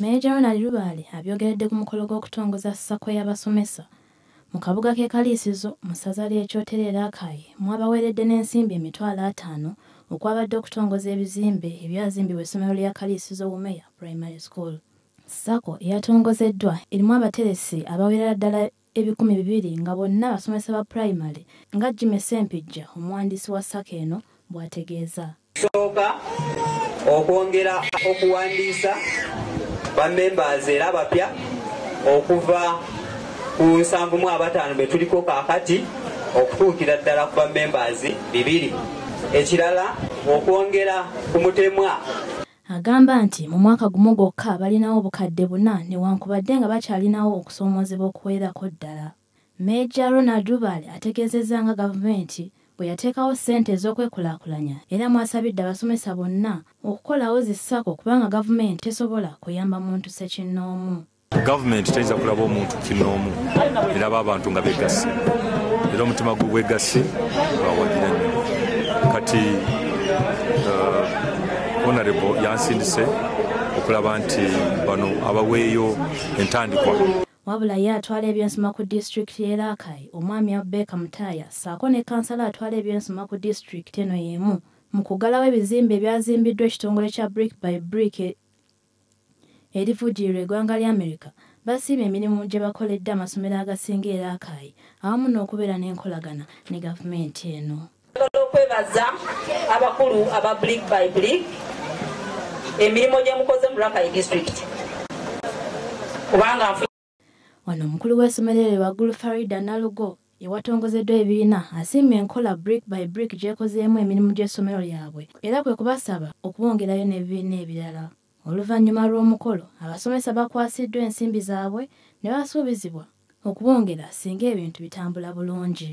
meeja ronald lubaale abyogeredde ku mukolo gw'okutongoza sako y'abasomesa. Mu kabuga k'e kaliisizo mu ssaza ly'ekyotere eraakayi mwabaweeredde n'ensimbi emitwalo ataano okwabadde okutongoza ebizimbe ebyazimbibwa essomero lya kaliisizo wumeya primary school. Sako eyatongozeddwa erimu abateresi abawerera ddala ebikumi bibiri nga bonna abasomesa ba primary nga jime sempijja omuwandiisi wa sako eno bw'ategeeza. Sooka okwongera okuwandiisa bamembers era abapya okuva ku nsanvu mu abataano be tuliko kaakati okutuukira ddala ku bamembers bibiri. Ekirala okwongera ku mutemwa. Agamba nti mu mwaka gumu gwokka balinawo obukadde buna newankubadde nga bakyalinawo okusoomoozebwa okuwererako ddala. Meeja ronald rubal ategeezezza nga gavumenti bwe yateekawo ssente ez'okwekulaakulanya era mwasabidde abasomesa bonna okukolawo zissako kubanga gavumenti tesobola kuyamba muntu sekinnoomu gavumenti teyinza kulaba omuntu kinoomu eraba abantu nga begasse era omutima gwe bwegasse bawagira nnyo. Kati honorable yansindise okulaba nti bano abaweeyo entandikwa wabula ye atwala ebyensoma ku disitulikiti y'erakai omwami abeka mutaaya ssaako ne kansala atwala ebyensoma ku disitulikiti eno y'emu mu kugalawo ebizimbe ebyazimbiddwa ekitongole kya brick by brick erivujjirirwa eggwanga lya amerika basiima emirimu gye bakoledde amasomero agasinga erakai awamu n'okubeera n'enkolagana ne gavumenti eno. Njagala okwebaza abakulu aba brick by brick emirimu gye mukoze mu rakai district. Kubanga nfu wano omukulu w'essomero eryo waggulu farida nalugo ewatongozeddwa ebibiina asiimye enkola brick by brick gy'ekozeemu emirimu gy'essomero lyabwe. Era kwe kubasaba okubongerayo n'ebibiina ebirala. Oluvannyuma lw'omukolo abasomesa bakwasiddwa ensimbi zaabwe ne basuubizibwa okubongera singa ebintu bitambula bulungi